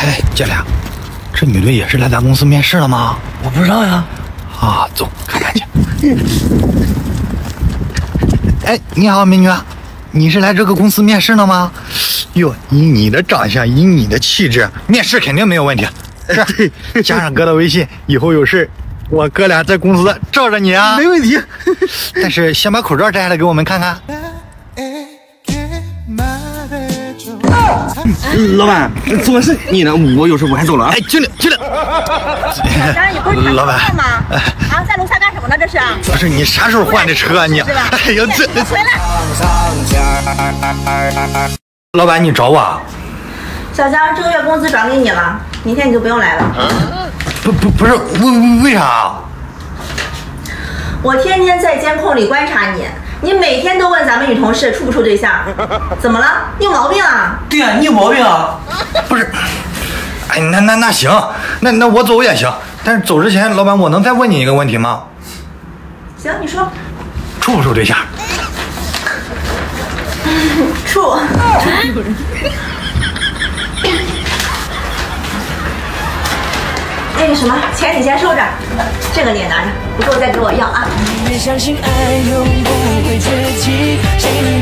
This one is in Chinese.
哎，姐俩，这女的也是来咱公司面试了吗？我不知道呀。啊，走，看看去。哎，你好，美女，你是来这个公司面试的吗？哟，以你的长相，以你的气质，面试肯定没有问题。是，加上哥的微信，以后有事，我哥俩在公司罩着你啊。没问题。但是先把口罩摘下来给我们看看。老板，怎么是你呢？我有事我还走了啊。哎，经理，经理。小张，你不是老板吗？啊，在楼下干什么呢？这是？不是你啥时候换的车啊你？哎呦这。回来。老板，你找我？小江，这个月工资转给你了，明天你就不用来了。不不不是为为啥？我天天在监控里观察你，你每天都问咱们女同事处不处对象，怎么了？你有毛病啊？对啊，你有毛病啊！不是，哎，那那那行，那那我走也行。但是走之前，老板，我能再问你一个问题吗？行，你说。处不处对象？处。那个什么，钱你先收着，这个你也拿着，不够再给我要啊。你相信爱永不会绝迹，谁能